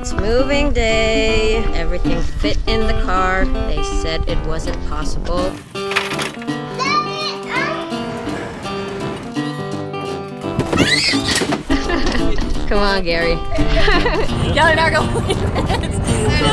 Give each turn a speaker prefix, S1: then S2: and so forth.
S1: It's moving day. Everything fit in the car. They said it wasn't possible. Uh, Come on, Gary.
S2: Y'all are not going to